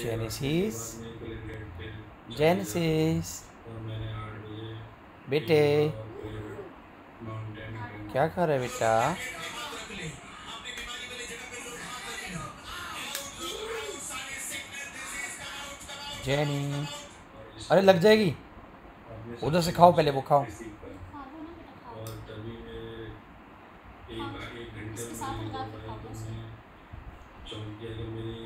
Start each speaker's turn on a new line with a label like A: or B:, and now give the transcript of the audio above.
A: Genesis genesis बेटे। क्या कर रहे बेटा? जेनी अरे लग जाएगी। उधर से खाओ पहले वो खाओ।
B: चौंक गया मेरे